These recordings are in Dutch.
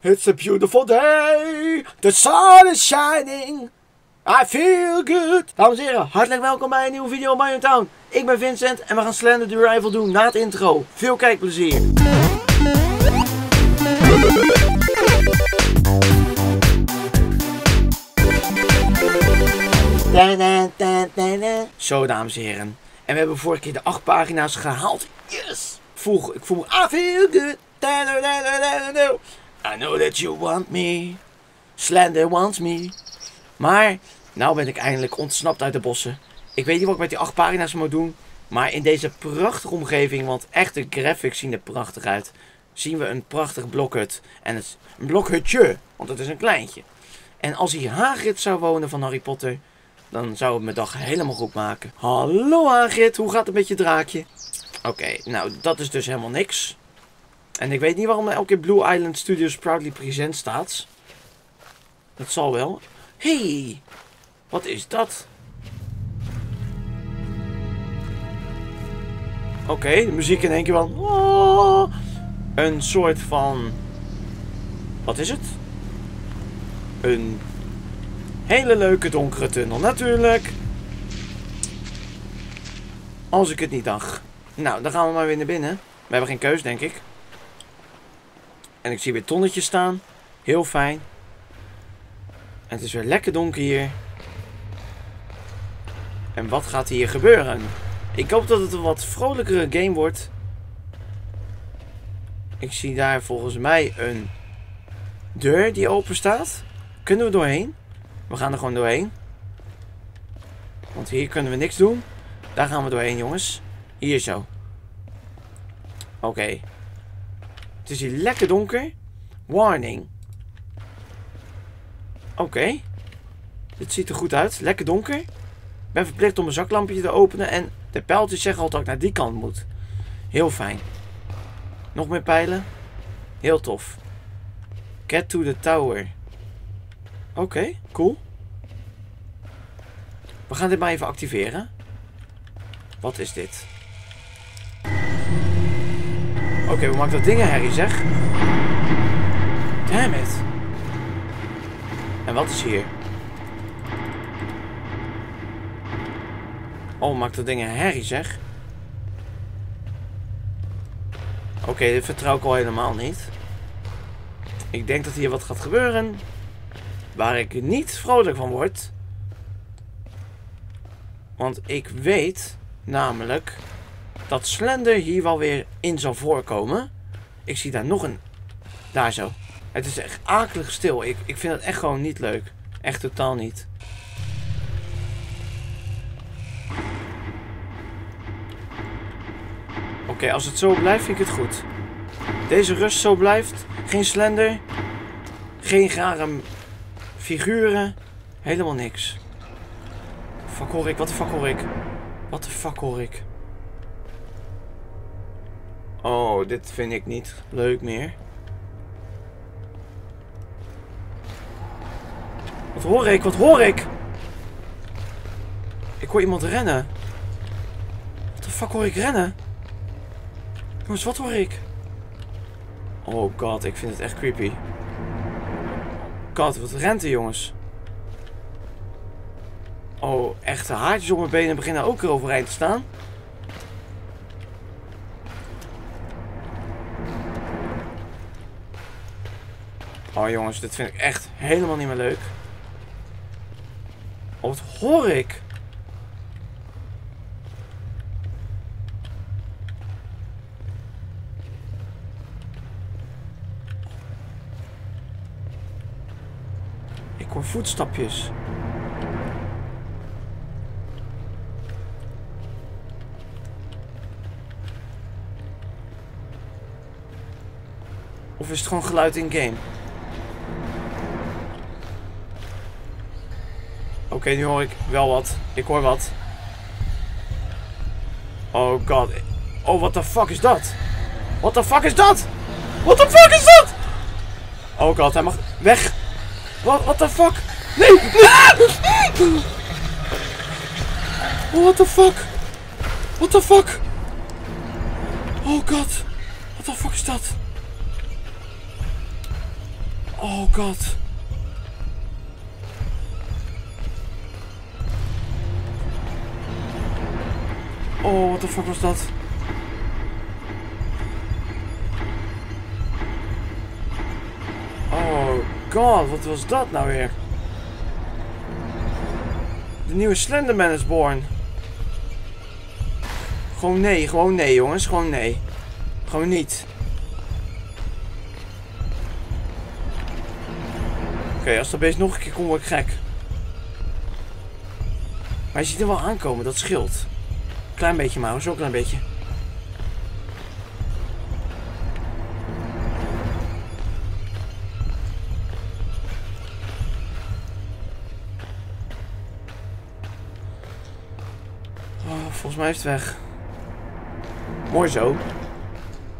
It's a beautiful day. The sun is shining. I feel good. Dames en heren, hartelijk welkom bij een nieuwe video op Town. Ik ben Vincent en we gaan Slender the Rival doen na het intro. Veel kijkplezier. Zo, dames en heren. En we hebben vorige keer de acht pagina's gehaald. Yes! Voel, ik voel me. I feel good. I know that you want me. Slender wants me. Maar, nou ben ik eindelijk ontsnapt uit de bossen. Ik weet niet wat ik met die acht pagina's moet doen. Maar in deze prachtige omgeving, want echt de graphics zien er prachtig uit. Zien we een prachtig blokhut. En het een blokhutje, want het is een kleintje. En als hier Hagrid zou wonen van Harry Potter, dan zou het mijn dag helemaal goed maken. Hallo Hagrid, hoe gaat het met je draakje? Oké, nou dat is dus helemaal niks. En ik weet niet waarom er elke keer Blue Island Studios Proudly Present staat. Dat zal wel. hey, wat is dat? Oké, de muziek in één keer van... Oh, een soort van... Wat is het? Een hele leuke donkere tunnel natuurlijk. Als ik het niet dacht. Nou, dan gaan we maar weer naar binnen. We hebben geen keus, denk ik. En ik zie weer tonnetjes staan. Heel fijn. En het is weer lekker donker hier. En wat gaat hier gebeuren? Ik hoop dat het een wat vrolijkere game wordt. Ik zie daar volgens mij een deur die open staat. Kunnen we doorheen? We gaan er gewoon doorheen. Want hier kunnen we niks doen. Daar gaan we doorheen, jongens. Hier zo. Oké. Het is hier lekker donker. Warning. Oké. Dit ziet er goed uit. Lekker donker. Ik ben verplicht om een zaklampje te openen. En de pijltjes zeggen al dat ik naar die kant moet. Heel fijn. Nog meer pijlen. Heel tof. Get to the tower. Oké, cool. We gaan dit maar even activeren. Wat is dit? Oké, we maken dat dingen herrie zeg. Damn it. En wat is hier? Oh, maakt dat dingen herrie zeg. Oké, dit vertrouw ik al helemaal niet. Ik denk dat hier wat gaat gebeuren. Waar ik niet vrolijk van word. Want ik weet namelijk dat Slender hier wel weer in zal voorkomen. Ik zie daar nog een... Daar zo. Het is echt akelig stil. Ik, ik vind het echt gewoon niet leuk. Echt totaal niet. Oké, als het zo blijft vind ik het goed. Deze rust zo blijft. Geen Slender. Geen rare figuren. Helemaal niks. Fuck hoor ik, wat de fuck hoor ik? Wat de fuck hoor ik? Oh, dit vind ik niet leuk meer. Wat hoor ik? Wat hoor ik? Ik hoor iemand rennen. Wat de fuck hoor ik rennen? Jongens, wat hoor ik? Oh god, ik vind het echt creepy. God, wat rent er jongens? Oh, echte haartjes op mijn benen beginnen ook er overeind te staan. Oh jongens, dit vind ik echt helemaal niet meer leuk. Oh, wat hoor ik? Ik hoor voetstapjes. Of is het gewoon geluid in game? Oké, nu hoor ik wel wat. Ik hoor wat. Oh god. Oh, what the fuck is dat? What the fuck is dat? What the fuck is dat? Oh god, hij mag weg. What, what the fuck? Nee! nee. Oh, what the fuck? What the fuck? Oh god. What the fuck is dat? Oh god. Oh, wat de fuck was dat? Oh god, wat was dat nou weer? De nieuwe Slenderman is born. Gewoon nee, gewoon nee jongens, gewoon nee. Gewoon niet. Oké, als dat beest nog een keer komt, word ik gek. Maar je ziet er wel aankomen, dat scheelt. Klein beetje maar, zo klein beetje. Oh, volgens mij is het weg. Mooi zo.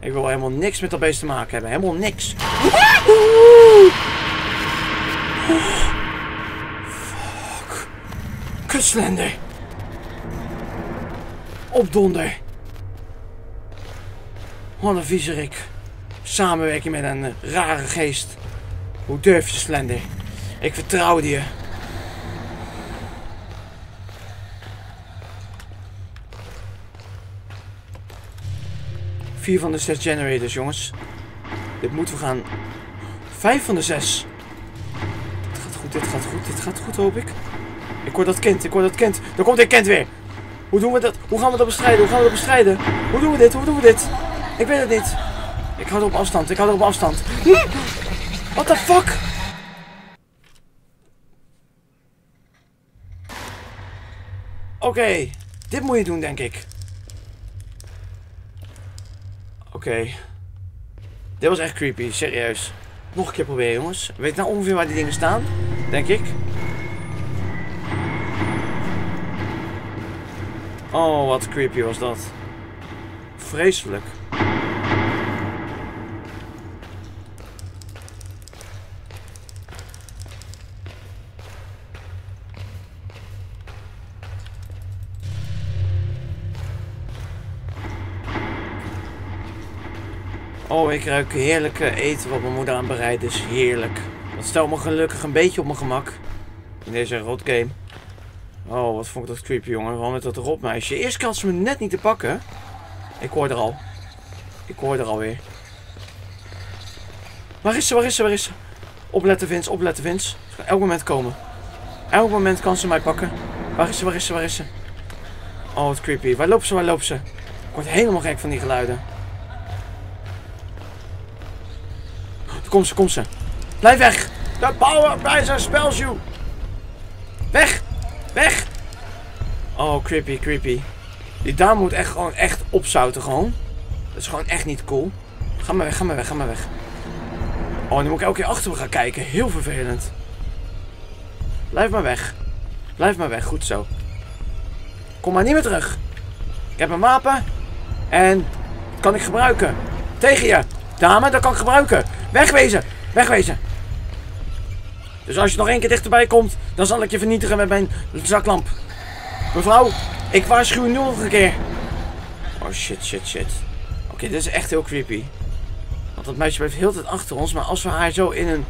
Ik wil helemaal niks met dat beest te maken hebben. Helemaal niks. Fuck. Kutslender. Opdonder. Wat een viezerik. Samenwerking met een eh, rare geest. Hoe durf je, Slender? Ik vertrouwde je. Vier van de zes generators, jongens. Dit moeten we gaan. Vijf van de zes. Dit gaat goed, dit gaat goed, dit gaat goed, hoop ik. Ik hoor dat kind, ik hoor dat kind. Daar komt dit kind weer. Hoe doen we dat? Hoe gaan we dat bestrijden? Hoe gaan we dat bestrijden? Hoe doen we dit? Hoe doen we dit? Ik weet het niet. Ik hou er op afstand, ik hou er op afstand. What the fuck? Oké, dit moet je doen, denk ik. Oké. Dit was echt creepy, serieus. Nog een keer proberen, jongens. Weet nou ongeveer waar die dingen staan? Denk ik. Oh, wat creepy was dat. Vreselijk. Oh, ik ruik heerlijke eten wat mijn moeder aan bereid is. Heerlijk. Dat stelt me gelukkig een beetje op mijn gemak. In deze rot game. Oh, wat vond ik dat creepy, jongen. Gewoon met dat rotmeisje. Eerst kan ze me net niet te pakken. Ik hoor er al. Ik hoor er alweer. Waar is ze, waar is ze, waar is ze? Opletten, Vince, opletten, Vince. Ze kan elk moment komen. Elk moment kan ze mij pakken. Waar is ze, waar is ze, waar is ze? Oh, wat creepy. Waar loopt ze, waar loopt ze? Ik word helemaal gek van die geluiden. Kom ze, kom ze. Blijf weg. The power Pijzer spells you. Weg. Weg. Oh, creepy, creepy. Die dame moet echt gewoon echt opzouten gewoon. Dat is gewoon echt niet cool. Ga maar weg, ga maar weg, ga maar weg. Oh, nu moet ik elke keer achter me gaan kijken. Heel vervelend. Blijf maar weg. Blijf maar weg, goed zo. Kom maar niet meer terug. Ik heb een wapen. En dat kan ik gebruiken. Tegen je. Dame, dat kan ik gebruiken. Wegwezen. Wegwezen. Dus als je nog één keer dichterbij komt, dan zal ik je vernietigen met mijn zaklamp. Mevrouw, ik waarschuw u nog een keer. Oh shit, shit, shit. Oké, dit is echt heel creepy. Want dat meisje blijft heel tijd achter ons. Maar als we haar zo in een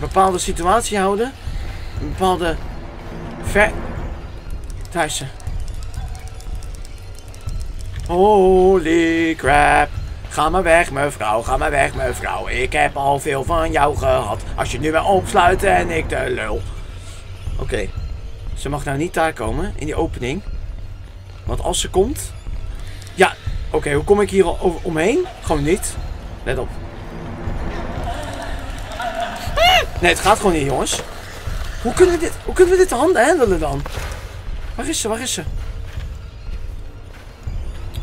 bepaalde situatie houden. Een bepaalde ver... Daar is ze. Holy crap. Ga maar weg, mevrouw. Ga maar weg, mevrouw. Ik heb al veel van jou gehad. Als je nu weer opsluit en ik de lul. Oké. Ze mag nou niet daar komen, in die opening. Want als ze komt... Ja, oké. hoe kom ik hier al omheen? Gewoon niet. Let op. Nee, het gaat gewoon niet, jongens. Hoe kunnen we dit, hoe kunnen we dit handelen dan? Waar is ze? Waar is ze?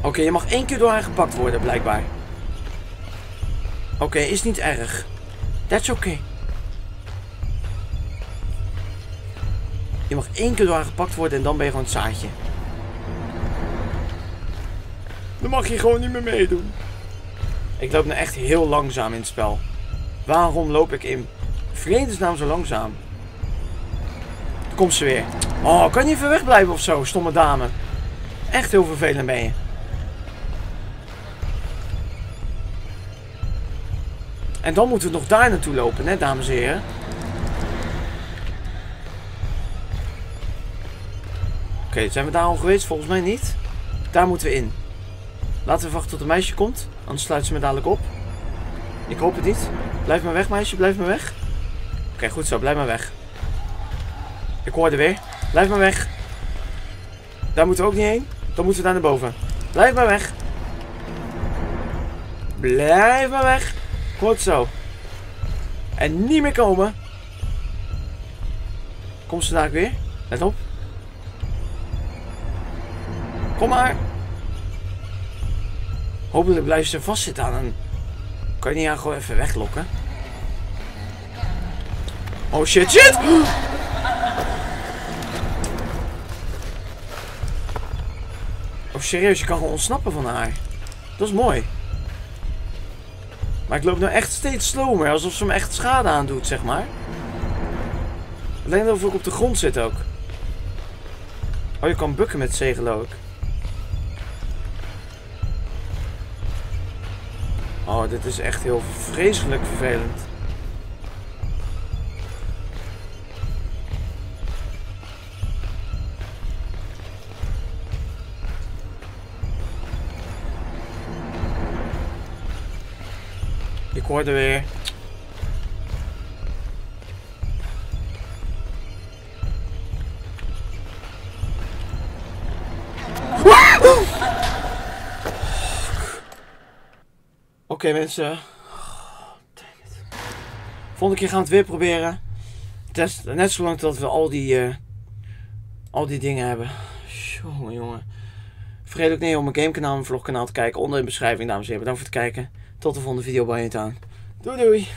Oké, je mag één keer door haar gepakt worden, blijkbaar. Oké, is niet erg. That's okay. Je mag één keer door gepakt worden en dan ben je gewoon het zaadje. Dan mag je gewoon niet meer meedoen. Ik loop nou echt heel langzaam in het spel. Waarom loop ik in vredesnaam zo langzaam? Dan komt ze weer. Oh, kan je even wegblijven of zo, stomme dame? Echt heel vervelend ben je. En dan moeten we nog daar naartoe lopen, hè, dames en heren. Oké, zijn we daar al geweest? Volgens mij niet. Daar moeten we in. Laten we wachten tot een meisje komt. Anders sluit ze me dadelijk op. Ik hoop het niet. Blijf maar weg, meisje. Blijf maar weg. Oké, goed zo. Blijf maar weg. Ik hoorde weer. Blijf maar weg. Daar moeten we ook niet heen. Dan moeten we daar naar boven. Blijf maar weg. Blijf maar weg. Goed zo. En niet meer komen. Kom ze daar weer. Let op. Kom maar. Hopelijk blijft ze vastzitten aan een... Kan je niet aan gewoon even weglokken? Oh shit, shit! Oh serieus, je kan gewoon ontsnappen van haar. Dat is mooi. Maar ik loop nou echt steeds slomer, alsof ze me echt schade aandoet, zeg maar. Alleen of ik op de grond zit ook. Oh, je kan bukken met C geloof ik. Oh, dit is echt heel vreselijk vervelend. Hoorde weer. Oké mensen. Volgende keer gaan we het weer proberen. Test, net zolang dat we al die, eh, al die dingen hebben. Jongen, jongen. Vergeet ook niet om mijn gamekanaal en vlogkanaal te kijken onder in de beschrijving, dames en heren. Bedankt voor het kijken. Tot de volgende video bij je aan. Doei doei.